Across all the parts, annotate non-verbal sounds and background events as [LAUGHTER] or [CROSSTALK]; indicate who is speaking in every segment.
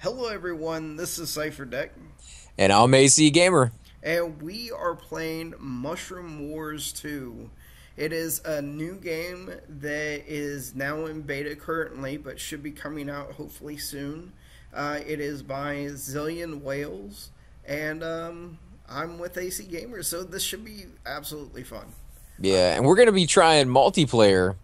Speaker 1: Hello, everyone. This is Cipher Dec,
Speaker 2: And I'm AC Gamer.
Speaker 1: and we are playing Mushroom Wars 2. It is a new game that is now in beta currently, but should be coming out hopefully soon. Uh, it is by Zillion Whales, and um, I'm with AC Gamer, so this should be absolutely fun.
Speaker 2: Yeah, and we're gonna be trying multiplayer.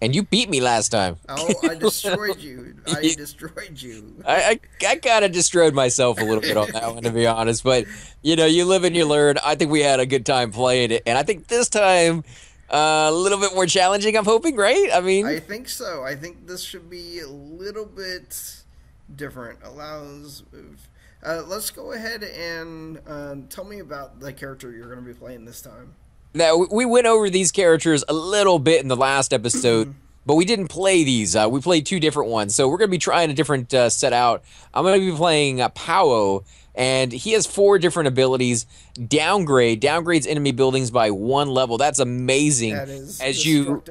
Speaker 2: And you beat me last time.
Speaker 1: Oh, I [LAUGHS] destroyed you! I [LAUGHS] destroyed you.
Speaker 2: I, I, I kind of destroyed myself a little bit on that one, to be honest. But you know, you live and you learn. I think we had a good time playing it, and I think this time uh, a little bit more challenging. I'm hoping, right? I mean,
Speaker 1: I think so. I think this should be a little bit different. Allows. Uh, let's go ahead and uh, tell me about the character you're going to be playing this time.
Speaker 2: Now we went over these characters a little bit in the last episode. [CLEARS THROAT] But we didn't play these. Uh, we played two different ones, so we're gonna be trying a different uh, set out. I'm gonna be playing uh, Powwow, and he has four different abilities. Downgrade downgrades enemy buildings by one level. That's amazing.
Speaker 1: That is
Speaker 2: as you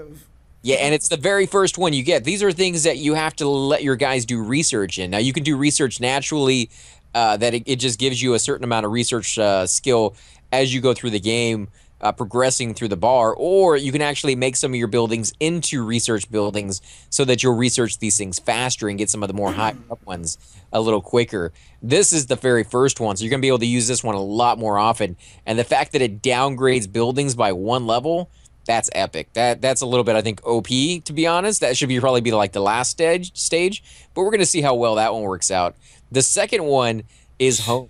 Speaker 2: yeah, and it's the very first one you get. These are things that you have to let your guys do research in. Now you can do research naturally. Uh, that it, it just gives you a certain amount of research uh, skill as you go through the game, uh, progressing through the bar, or you can actually make some of your buildings into research buildings so that you'll research these things faster and get some of the more high up [CLEARS THROAT] ones a little quicker. This is the very first one, so you're gonna be able to use this one a lot more often. And the fact that it downgrades buildings by one level, that's epic. That that's a little bit, I think, OP to be honest. That should be probably be like the last stage stage, but we're gonna see how well that one works out. The second one is home,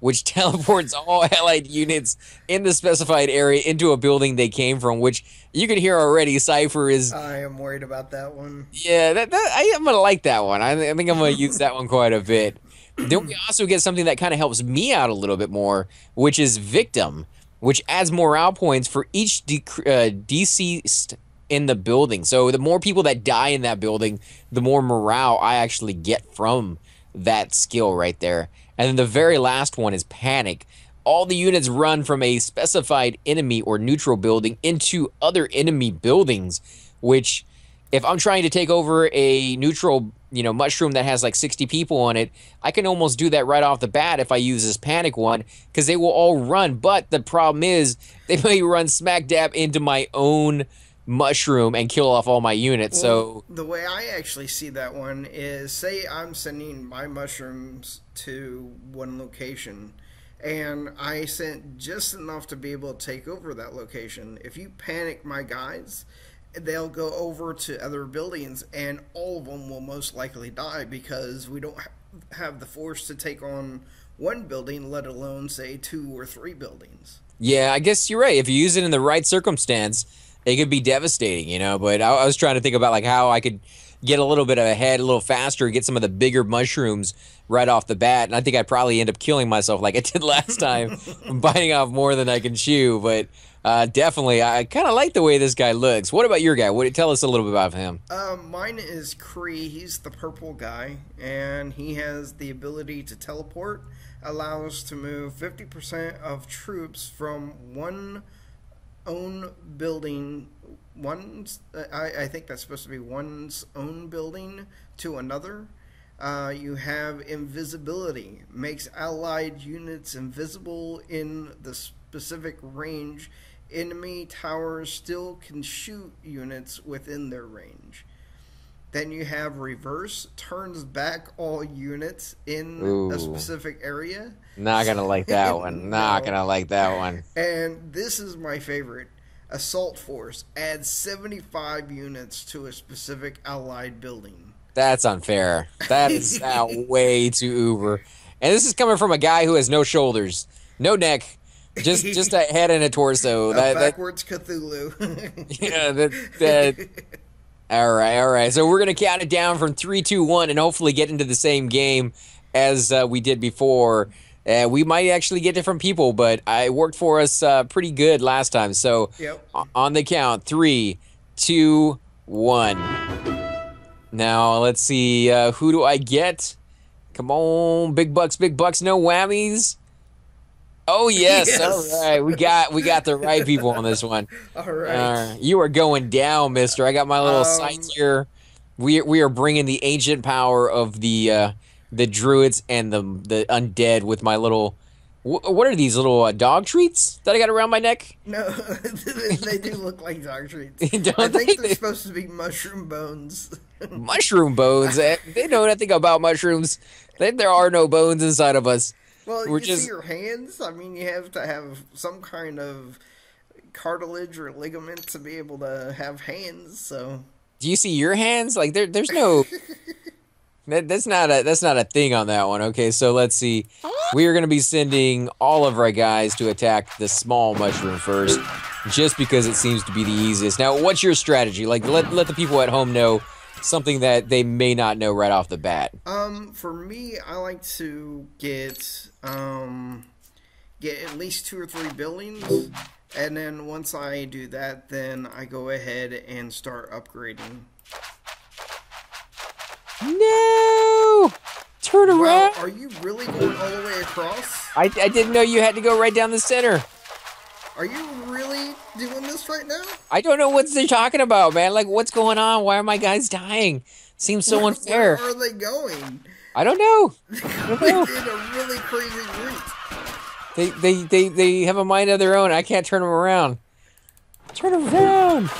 Speaker 2: which [LAUGHS] teleports all allied units in the specified area into a building they came from. Which you can hear already. Cipher is
Speaker 1: I am worried about that one.
Speaker 2: yeah. That, that I am gonna like that one. I, I think I'm gonna [LAUGHS] use that one quite a bit. Then we also get something that kind of helps me out a little bit more, which is victim, which adds morale points for each dec- uh, deceased in the building. So the more people that die in that building, the more morale I actually get from that skill right there. And then the very last one is panic. All the units run from a specified enemy or neutral building into other enemy buildings, which if I'm trying to take over a neutral, you know, mushroom that has like 60 people on it, I can almost do that right off the bat if I use this panic one because they will all run. But the problem is they [LAUGHS] may run smack dab into my own mushroom and kill off all my units. So
Speaker 1: the way I actually see that one is say I'm sending my mushrooms to one location and I sent just enough to be able to take over that location. If you panic my guys, they'll go over to other buildings and all of them will most likely die because we don't ha- have the force to take on one building, let alone say two or three buildings.
Speaker 2: Yeah, I guess you're right. If you use it in the right circumstance, it could be devastating, you know. But I, I was trying to think about like how I could get a little bit of ahead, a little faster, get some of the bigger mushrooms right off the bat, and I think I'd probably end up killing myself like I did [LAUGHS] last time, [LAUGHS] biting off more than I can chew. But uh, definitely, I kind of like the way this guy looks. What about your guy? What tell us a little bit about him?
Speaker 1: Um, mine is Kree. He's the purple guy, and he has the ability to teleport. Allows to move 50% of troops from one own building, one's. I, I think that's supposed to be one's own building to another. Uh, you have invisibility, makes allied units invisible in the specific range. Enemy towers still can shoot units within their range. Then you have reverse, turns back all units in
Speaker 2: Ooh.
Speaker 1: a specific area.
Speaker 2: Not gonna [LAUGHS] like that one. Not
Speaker 1: No.
Speaker 2: gonna like that one.
Speaker 1: And this is my favorite. Assault Force adds 75 units to a specific allied building.
Speaker 2: That's unfair. That is [LAUGHS] uh, way too uber. And this is coming from a guy who has no shoulders, no neck, just just a [LAUGHS] head and a torso.
Speaker 1: A
Speaker 2: That, that
Speaker 1: backwards Cthulhu.
Speaker 2: yeah, that that. All right, all right. So we're gonna count it down from three, two, one, and hopefully get into the same game as uh, we did before. Uh, we might actually get different people, but I worked for us uh, pretty good last time. So
Speaker 1: Yep.
Speaker 2: on the count, three, two, one. Now let's see. Uh, who do I get? Come on, big bucks, big bucks, no whammies. Oh yes, [LAUGHS]
Speaker 1: Yes.
Speaker 2: all right. We got we got the right people on this one. [LAUGHS]
Speaker 1: All right.
Speaker 2: Uh, you are going down, Mister. I got my little
Speaker 1: Um,
Speaker 2: sights here. We we are bringing the ancient power of the uh, the druids and the the undead with my little. What are these little uh, dog treats that I got around my neck? [LAUGHS]
Speaker 1: No, they do look like dog treats. I think
Speaker 2: they?
Speaker 1: they're supposed to be mushroom bones.
Speaker 2: Mushroom bones. eh? They know nothing about mushrooms. They, there are no bones inside of us.
Speaker 1: Well,
Speaker 2: We're
Speaker 1: you
Speaker 2: just-
Speaker 1: see your hands. I mean, you have to have some kind of cartilage or ligament to be able to have hands. So
Speaker 2: Do you see your hands? Like there, there's no. [LAUGHS] That, that's not a that's not a thing on that one. Okay, so let's see. We are going to be sending all of our guys to attack the small mushroom first, just because it seems to be the easiest. Now, what's your strategy? Like, let let the people at home know something that they may not know right off the bat.
Speaker 1: Um, for me, I like to get um, get at least two or three buildings, and then once I do that, then I go ahead and start upgrading.
Speaker 2: No, turn
Speaker 1: Wow,
Speaker 2: around.
Speaker 1: are you really going all the way across?
Speaker 2: I, I didn't know you had to go right down the center.
Speaker 1: Are you really doing this right now?
Speaker 2: I don't know what they're talking about, man. Like, what's going on? Why are my guys dying? Seems so
Speaker 1: Where-
Speaker 2: unfair.
Speaker 1: Where are they going?
Speaker 2: I don't know. [LAUGHS]
Speaker 1: they did a really crazy route.
Speaker 2: They, they, they, they have a mind of their own. I can't turn them around. Turn them around.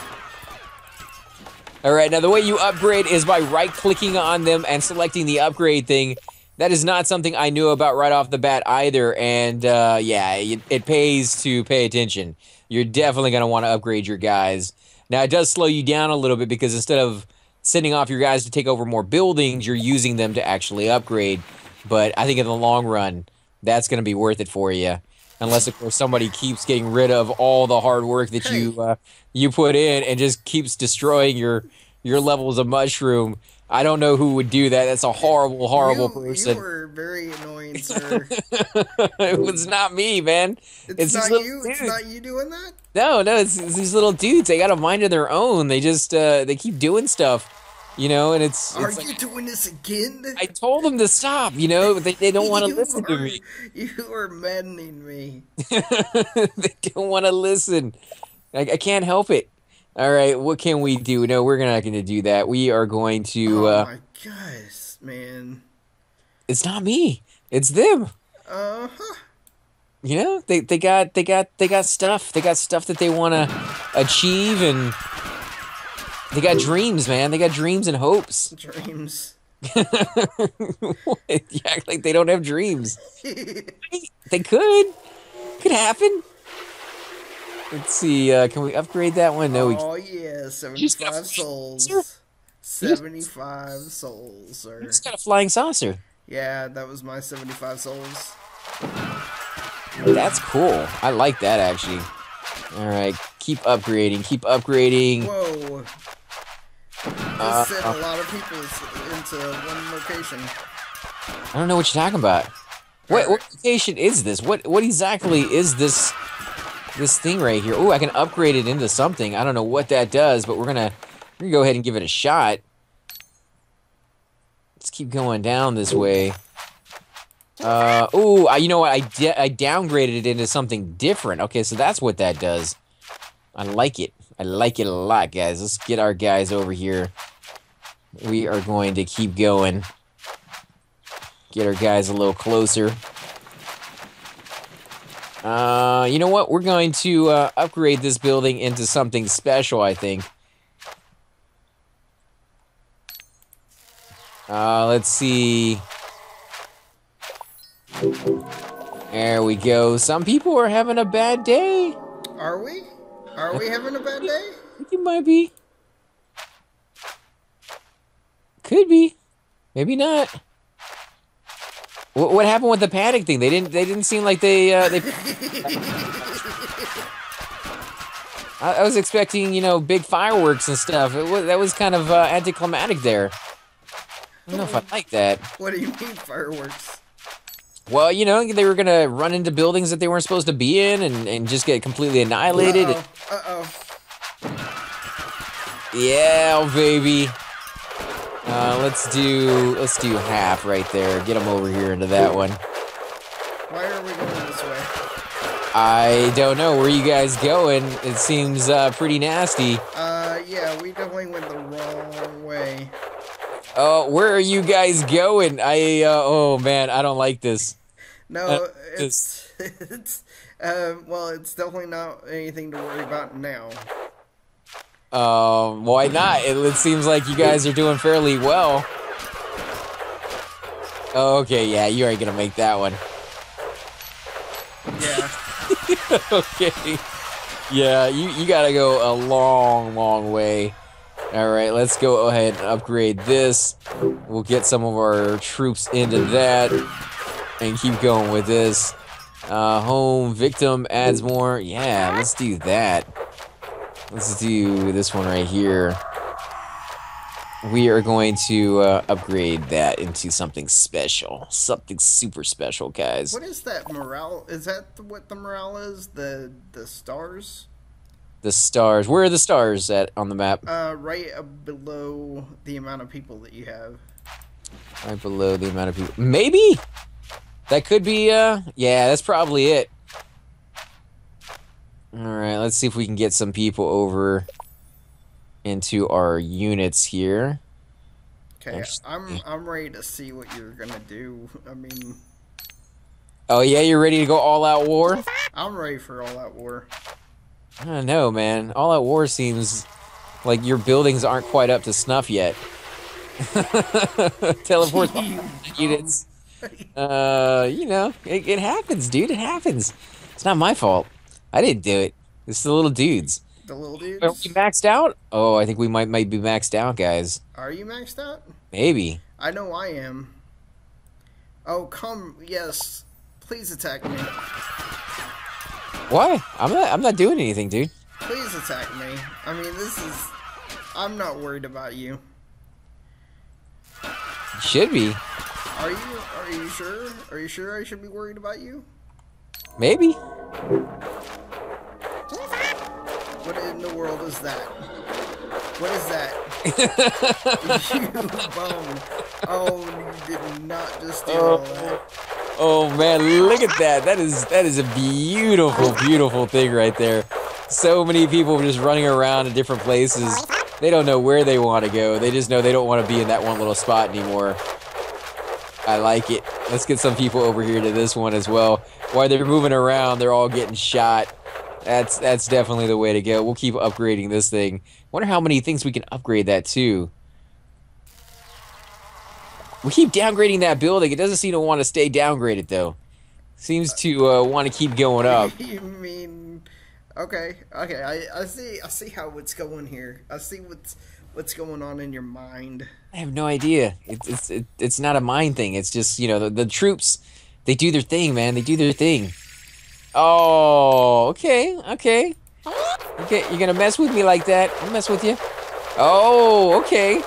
Speaker 2: All right, now the way you upgrade is by right-clicking on them and selecting the upgrade thing. That is not something I knew about right off the bat either, and uh, yeah, it, it pays to pay attention. You're definitely going to want to upgrade your guys. Now, it does slow you down a little bit because instead of sending off your guys to take over more buildings, you're using them to actually upgrade. But I think in the long run, that's going to be worth it for you. Unless, of course, somebody keeps getting rid of all the hard work that you uh, you put in and just keeps destroying your your levels of mushroom. I don't know who would do that. That's a horrible, horrible
Speaker 1: you,
Speaker 2: person.
Speaker 1: You were very annoying, [LAUGHS] sir.
Speaker 2: it was not me, man.
Speaker 1: It's,
Speaker 2: It's
Speaker 1: not you. It's not you doing that.
Speaker 2: No, no, it's, it's these little dudes. They got a mind of their own. They just uh, they keep doing stuff, you know. And it's,
Speaker 1: Are
Speaker 2: it's
Speaker 1: you
Speaker 2: like,
Speaker 1: doing this again?
Speaker 2: I told them to stop, you know, they, they don't want to [LAUGHS] listen to me.
Speaker 1: You are maddening me. [LAUGHS]
Speaker 2: they don't want to listen. I, I can't help it. All right, what can we do? No, we're not going to do that. We are going to.
Speaker 1: oh
Speaker 2: Uh,
Speaker 1: my gosh, man.
Speaker 2: it's not me. It's them.
Speaker 1: Uh huh.
Speaker 2: You know, they they got they got they got stuff. They got stuff that they want to achieve, and they got dreams, man. They got dreams and hopes.
Speaker 1: Dreams. [LAUGHS]
Speaker 2: you act like they don't have dreams. [LAUGHS] They could. Could happen. Let's see. Uh, can we upgrade that one? No, we.
Speaker 1: oh yeah,
Speaker 2: just
Speaker 1: seventy-five
Speaker 2: got-
Speaker 1: souls. Seventy-five souls, sir.
Speaker 2: It's got a flying saucer.
Speaker 1: Yeah, that was my seventy-five souls.
Speaker 2: That's cool. I like that actually. All right, keep upgrading. Keep upgrading.
Speaker 1: Whoa.
Speaker 2: Uh,
Speaker 1: This sent a lot of people into one location.
Speaker 2: I don't know what you're talking about. What what location is this? What what exactly is this this thing right here? Oh, I can upgrade it into something. I don't know what that does, but we're gonna we're gonna go ahead and give it a shot. Let's keep going down this way. Uh oh, you know what? I I downgraded it into something different. Okay, so that's what that does. I like it. I like it a lot, guys. Let's get our guys over here. We are going to keep going. Get our guys a little closer. Uh, you know what? We're going to uh, upgrade this building into something special, I think. Uh, let's see. There we go. Some people are having a bad day.
Speaker 1: Are we? Are we having a bad day?
Speaker 2: I think it might be. Could be. Maybe not. What, what happened with the panic thing? They didn't. They didn't seem like they. Uh, they. [LAUGHS] I, I was expecting, you know, big fireworks and stuff. It was, that was kind of uh, anticlimactic there. I don't know if I like that.
Speaker 1: What do you mean fireworks?
Speaker 2: Well, you know, they were gonna run into buildings that they weren't supposed to be in and, and just get completely annihilated.
Speaker 1: Uh oh.
Speaker 2: Yeah, baby. Uh, let's do let's do half right there. Get them over here into that one.
Speaker 1: Why are we going this way?
Speaker 2: I don't know where you guys going. It seems uh, pretty nasty.
Speaker 1: Uh, yeah, we definitely went the wrong way.
Speaker 2: Oh, where are you guys going? I uh, oh man, I don't like this.
Speaker 1: No,
Speaker 2: Uh,
Speaker 1: it's [LAUGHS] it's um, well, it's definitely not anything to worry about now.
Speaker 2: Um, why not? It, it seems like you guys are doing fairly well. Okay, yeah, you ain't gonna make that one.
Speaker 1: Yeah. [LAUGHS]
Speaker 2: okay. Yeah, you, you gotta go a long, long way. Alright, let's go ahead and upgrade this. We'll get some of our troops into that and keep going with this. Uh, home victim adds more. Yeah, let's do that. Let's do this one right here. We are going to uh, upgrade that into something special. Something super special, guys.
Speaker 1: What is that morale? Is that the- what the morale is? The the stars?
Speaker 2: The stars. Where are the stars at on the map?
Speaker 1: Uh, right below the amount of people that you have.
Speaker 2: Right below the amount of people. Maybe that could be. Uh, yeah, that's probably it. All right, let's see if we can get some people over into our units here.
Speaker 1: Okay, I'm I'm ready to see what you're gonna do. I mean,
Speaker 2: Oh yeah, you're ready to go all out war?
Speaker 1: I'm ready for all that war.
Speaker 2: I don't know, man. All out war seems like your buildings aren't quite up to snuff yet. [LAUGHS] Teleport [LAUGHS] units. [LAUGHS] Uh, you know, it, it happens, dude. It happens. It's not my fault. I didn't do it. It's the little dudes.
Speaker 1: The little dudes.
Speaker 2: Are we maxed out? Oh, I think we might might be maxed out, guys.
Speaker 1: Are you maxed out?
Speaker 2: Maybe.
Speaker 1: I know I am. Oh, come, yes. Please attack me.
Speaker 2: Why? I'm not. I'm not doing anything, dude.
Speaker 1: Please attack me. I mean, this is. I'm not worried about you.
Speaker 2: Should be.
Speaker 1: Are you? Are you sure? Are you sure I should be worried about you?
Speaker 2: Maybe.
Speaker 1: What in the world is that? What is that? [LAUGHS] you bum. Oh, you did not just do oh. all that.
Speaker 2: Oh man, look at that. That is that is a beautiful, beautiful thing right there. So many people just running around in different places. They don't know where they want to go. They just know they don't want to be in that one little spot anymore. I like it. Let's get some people over here to this one as well. While they're moving around, they're all getting shot. That's that's definitely the way to go. We'll keep upgrading this thing. Wonder how many things we can upgrade that to. We keep downgrading that building. It doesn't seem to want to stay downgraded though. Seems to uh, want to keep going up. [LAUGHS]
Speaker 1: you mean? Okay, okay. I, I see. I see how it's going here. I see what's what's going on in your mind.
Speaker 2: I have no idea. It's it's it, it's not a mind thing. It's just you know the, the troops, they do their thing, man. They do their thing. Oh, okay, okay, okay. You're gonna mess with me like that? I'll mess with you. Oh, okay.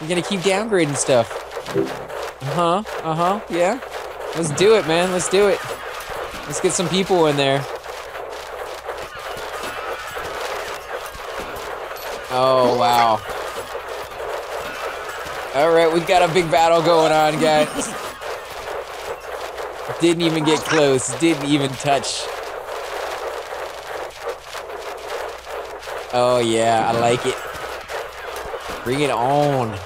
Speaker 2: You're gonna keep downgrading stuff. Uh huh. Uh huh. Yeah. Let's do it, man. Let's do it. Let's get some people in there. Oh wow. All right, we've got a big battle going on, guys. [LAUGHS] Didn't even get close. Didn't even touch. Oh yeah, I like it. Bring it on.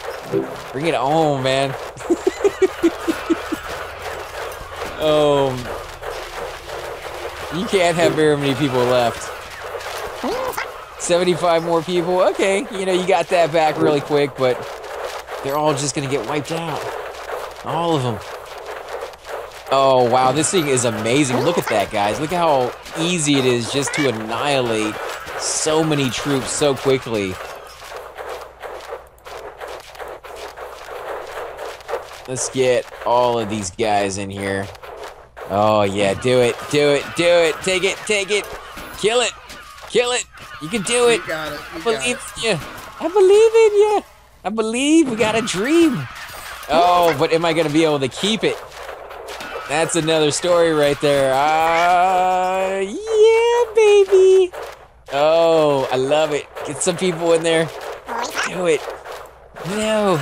Speaker 2: Bring it on, man. [LAUGHS] um, you can't have very many people left. 75 more people. Okay, you know, you got that back really quick, but they're all just gonna get wiped out. All of them. Oh, wow, this thing is amazing. Look at that, guys. Look how easy it is just to annihilate so many troops so quickly. Let's get all of these guys in here. Oh, yeah, do it, do it, do it. Take it, take it. Kill it, kill it. You can do it.
Speaker 1: You got it.
Speaker 2: I
Speaker 1: You got
Speaker 2: believe
Speaker 1: it.
Speaker 2: in you. I believe in you. I believe we got a dream. Oh, but am I gonna be able to keep it? That's another story right there. Ah, yeah, baby. Oh, I love it. Get some people in there. Do it. No.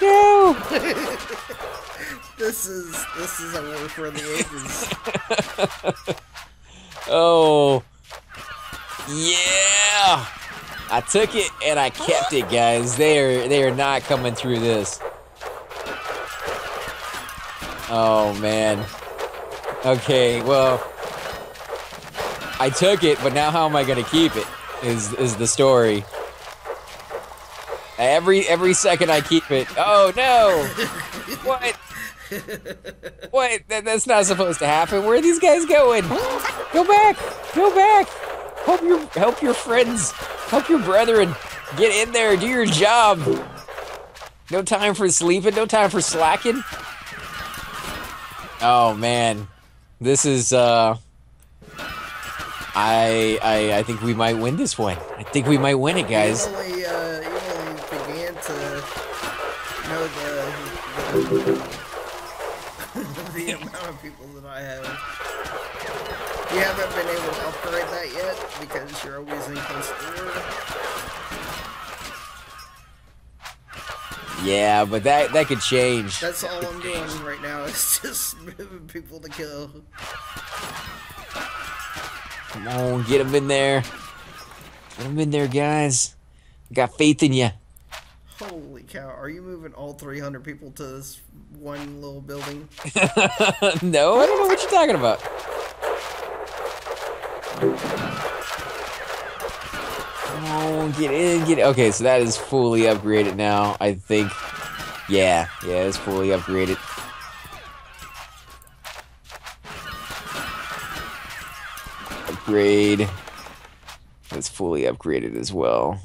Speaker 2: No. [LAUGHS]
Speaker 1: This is this is a war for the ages. [LAUGHS]
Speaker 2: Oh. Yeah. I took it and I kept it, guys. They are they are not coming through this. Oh man. Okay, well, I took it, but now how am I gonna keep it? Is is the story? Every every second I keep it. Oh no! [LAUGHS] What? What? That, that's not supposed to happen. Where are these guys going? Go back! Go back! Help your help your friends. Help your brethren. Get in there. Do your job. No time for sleeping. No time for slacking. Oh man, this is uh. I I I think we might win this one. I think we might win it, guys.
Speaker 1: Uh, [LAUGHS] the amount of people that I have. You haven't been able to upgrade that yet because you're always in close door.
Speaker 2: Yeah, but that that could change.
Speaker 1: That's all I'm doing right now is [LAUGHS] just moving people to kill.
Speaker 2: Come on, get them in there. Get them in there, guys. Got faith in you.
Speaker 1: Holy cow! Are you moving all 300 people to this one little building? [LAUGHS]
Speaker 2: no, I don't know what you're talking about. On, get in, get in. Okay, so that is fully upgraded now, I think. Yeah, yeah, it's fully upgraded. Upgrade. It's fully upgraded as well.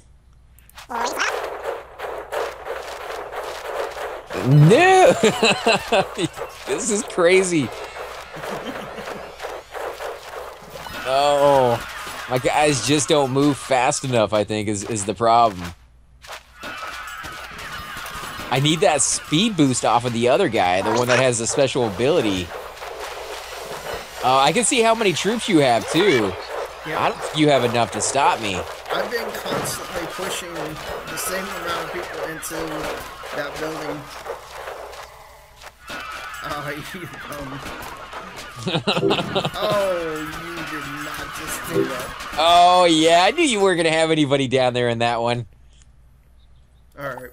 Speaker 2: No! [LAUGHS] this is crazy. [LAUGHS] Oh, my guys just don't move fast enough, I think, is, is the problem. I need that speed boost off of the other guy, the one that has the special ability. Uh, I can see how many troops you have, too.
Speaker 1: Yeah.
Speaker 2: I don't think you have enough to stop me.
Speaker 1: I've been constantly pushing the same amount of people into that building. Oh, [LAUGHS] you um. [LAUGHS] oh, you did not just do that.
Speaker 2: Oh, yeah, I knew you weren't going to have anybody down there in that one.
Speaker 1: Alright.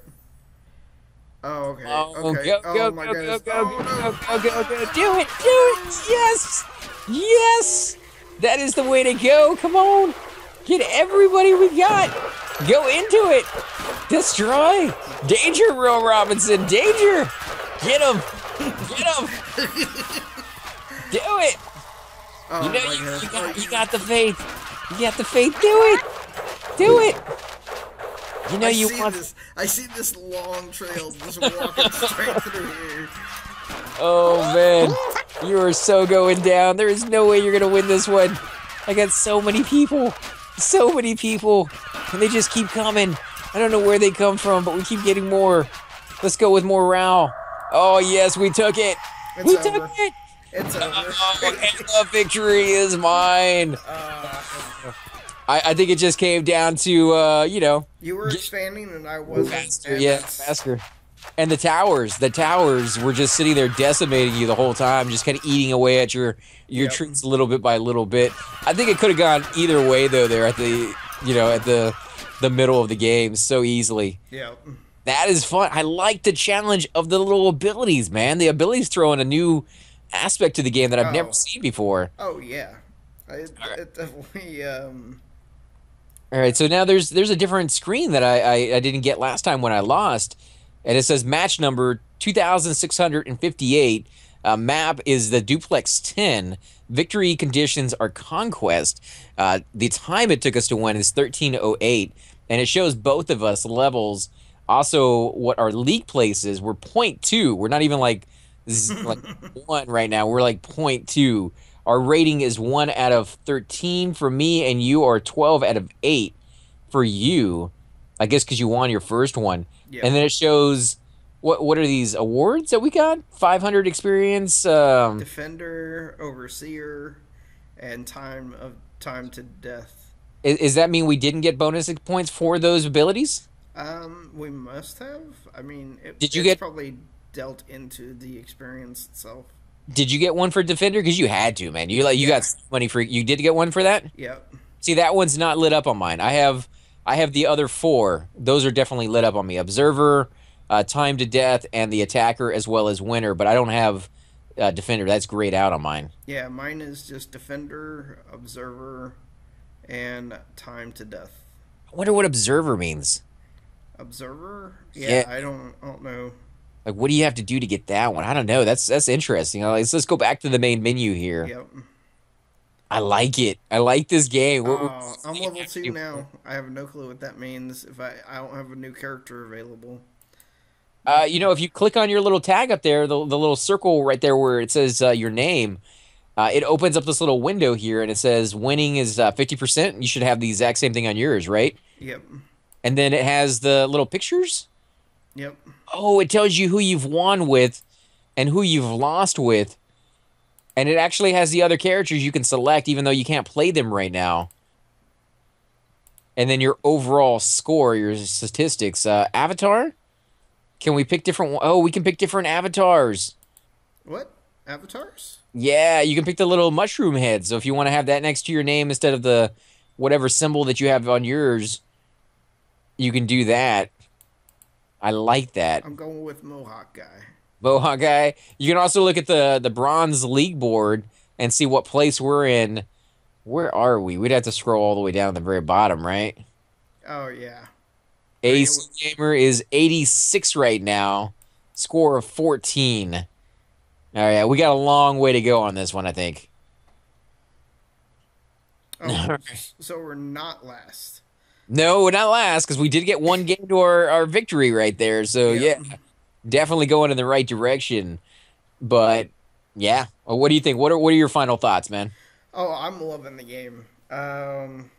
Speaker 1: Oh, okay.
Speaker 2: Oh,
Speaker 1: okay.
Speaker 2: go,
Speaker 1: oh, oh
Speaker 2: go, go,
Speaker 1: go,
Speaker 2: go,
Speaker 1: oh,
Speaker 2: go,
Speaker 1: no.
Speaker 2: go, go, go, do it, do it, yes, yes, that is the way to go, come on, get everybody we got, go into it, destroy, danger, Will Robinson, danger, get him, [LAUGHS] get him, [LAUGHS] do it,
Speaker 1: Oh,
Speaker 2: you know, you, you,
Speaker 1: Oh,
Speaker 2: got, you got the faith, you got the faith, do it, do it, you know
Speaker 1: I
Speaker 2: you want
Speaker 1: this. I see this long trail just walking [LAUGHS] straight through here.
Speaker 2: Oh man, you are so going down. There is no way you're gonna win this one. I got so many people, so many people, and they just keep coming. I don't know where they come from, but we keep getting more. Let's go with more row. Oh yes, we took it.
Speaker 1: It's
Speaker 2: we
Speaker 1: over.
Speaker 2: took it.
Speaker 1: It's over.
Speaker 2: Oh, and the victory is mine. I, I think it just came down to uh, you know,
Speaker 1: you were expanding and I wasn't.
Speaker 2: faster,
Speaker 1: and
Speaker 2: yeah, faster. And the towers, the towers were just sitting there decimating you the whole time, just kind of eating away at your your
Speaker 1: Yep.
Speaker 2: troops a little bit by little bit. I think it could have gone either way though. There at the you know at the the middle of the game so easily.
Speaker 1: Yeah.
Speaker 2: That is fun. I like the challenge of the little abilities, man. The abilities throw in a new aspect to the game that I've
Speaker 1: Oh.
Speaker 2: never seen before.
Speaker 1: Oh yeah. I, it definitely. Um.
Speaker 2: All right, so now there's there's a different screen that I, I, I didn't get last time when I lost, and it says match number two thousand six hundred and fifty eight. Uh, map is the duplex ten. Victory conditions are conquest. Uh, the time it took us to win is thirteen oh eight, and it shows both of us levels. Also, what our league places we're point two. We're not even like [LAUGHS] like one right now. We're like point two. Our rating is one out of 13 for me, and you are 12 out of 8 for you. I guess because you won your first one.
Speaker 1: Yeah.
Speaker 2: And then it shows what what are these awards that we got? 500 experience. Um,
Speaker 1: Defender, overseer, and time of time to death.
Speaker 2: is, is that mean we didn't get bonus points for those abilities?
Speaker 1: Um, we must have. I mean, it,
Speaker 2: Did you get-
Speaker 1: probably dealt into the experience itself?
Speaker 2: Did you get one for defender? Because you had to, man. You like you got money for you did get one for that.
Speaker 1: Yep.
Speaker 2: See, that one's not lit up on mine. I have I have the other four. Those are definitely lit up on me. Observer, uh, Time to Death, and the Attacker, as well as Winner. But I don't have uh, Defender. That's grayed out on mine.
Speaker 1: Yeah, mine is just Defender, Observer, and Time to Death.
Speaker 2: I wonder what Observer means.
Speaker 1: Observer? Yeah,
Speaker 2: Yeah.
Speaker 1: I don't, I don't know.
Speaker 2: Like, what do you have to do to get that one? I don't know. That's that's interesting. Uh, Let's let's go back to the main menu here.
Speaker 1: Yep.
Speaker 2: I like it. I like this game. We're
Speaker 1: Oh, I'm level two [LAUGHS] now. I have no clue what that means. If I, I don't have a new character available.
Speaker 2: Uh, you know, if you click on your little tag up there, the, the little circle right there where it says uh, your name, uh, it opens up this little window here and it says winning is uh, 50%. You should have the exact same thing on yours, right?
Speaker 1: Yep.
Speaker 2: And then it has the little pictures.
Speaker 1: Yep.
Speaker 2: Oh, it tells you who you've won with and who you've lost with. And it actually has the other characters you can select, even though you can't play them right now. And then your overall score, your statistics. Uh, avatar? Can we pick different? Oh, we can pick different avatars.
Speaker 1: What? Avatars?
Speaker 2: Yeah, you can pick the little mushroom head. So if you want to have that next to your name instead of the whatever symbol that you have on yours, you can do that. I like that.
Speaker 1: I'm going with Mohawk guy.
Speaker 2: Mohawk guy. You can also look at the the bronze league board and see what place we're in. Where are we? We'd have to scroll all the way down to the very bottom, right?
Speaker 1: Oh yeah.
Speaker 2: Ace Gamer is 86 right now. Score of 14. All right, we got a long way to go on this one, I think.
Speaker 1: Oh, [LAUGHS] so we're not last.
Speaker 2: No, not last because we did get one game to our, our victory right there. So
Speaker 1: Yep.
Speaker 2: yeah, definitely going in the right direction. But yeah, well, what do you think? What are what are your final thoughts, man?
Speaker 1: Oh, I'm loving the game. Um,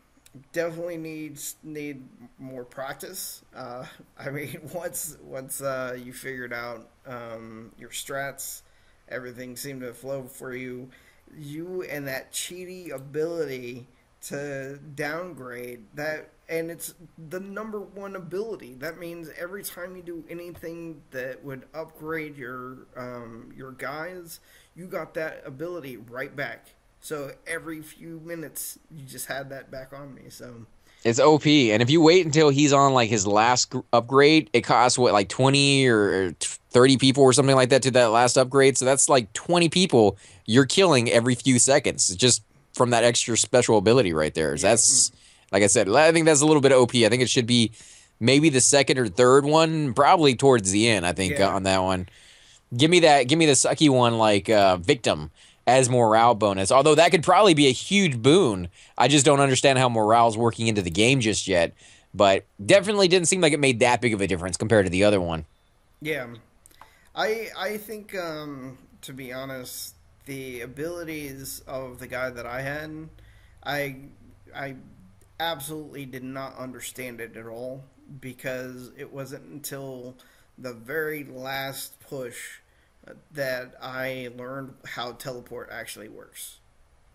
Speaker 1: definitely needs need more practice. Uh, I mean, [LAUGHS] once once uh, you figured out um, your strats, everything seemed to flow for you. You and that cheaty ability to downgrade that, and it's the number one ability. That means every time you do anything that would upgrade your um, your guys, you got that ability right back. So every few minutes, you just had that back on me. So
Speaker 2: It's OP, and if you wait until he's on like his last gr- upgrade, it costs what like twenty or thirty people or something like that to that last upgrade. So that's like twenty people you're killing every few seconds just from that extra special ability right there. That's like I said, I think that's a little bit OP. I think it should be maybe the second or third one, probably towards the end. I think
Speaker 1: Yeah.
Speaker 2: uh, on that one. Give me that. Give me the sucky one like uh, victim as morale bonus. Although that could probably be a huge boon. I just don't understand how morale's working into the game just yet. But definitely didn't seem like it made that big of a difference compared to the other one.
Speaker 1: yeah, I I think um, to be honest, the abilities of the guy that I had, I I absolutely did not understand it at all because it wasn't until the very last push that I learned how teleport actually works.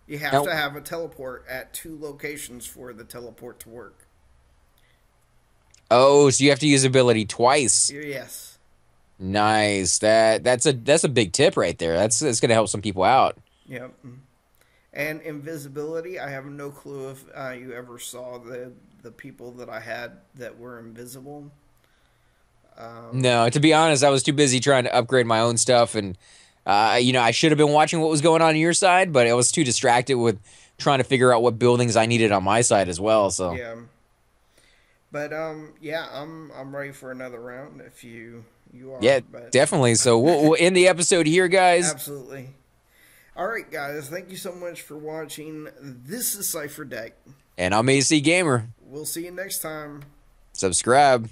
Speaker 1: You have
Speaker 2: Now-
Speaker 1: to have a teleport at two locations for the teleport to work.
Speaker 2: Oh, so you have to use ability twice.
Speaker 1: Yes.
Speaker 2: Nice. That that's a that's a big tip right there. That's that's gonna help some people out.
Speaker 1: Yep. And invisibility, I have no clue if uh, you ever saw the the people that I had that were invisible. Um,
Speaker 2: No, to be honest, I was too busy trying to upgrade my own stuff, and uh, you know I should have been watching what was going on on your side, but I was too distracted with trying to figure out what buildings I needed on my side as well. So
Speaker 1: Yeah. But um, yeah, I'm I'm ready for another round if you you are.
Speaker 2: yeah,
Speaker 1: but
Speaker 2: definitely. So we'll, we'll end the episode here, guys.
Speaker 1: absolutely. All right, guys. Thank you so much for watching. This is Cipher Dec.
Speaker 2: And I'm AC Gamer.
Speaker 1: We'll see you next time.
Speaker 2: Subscribe.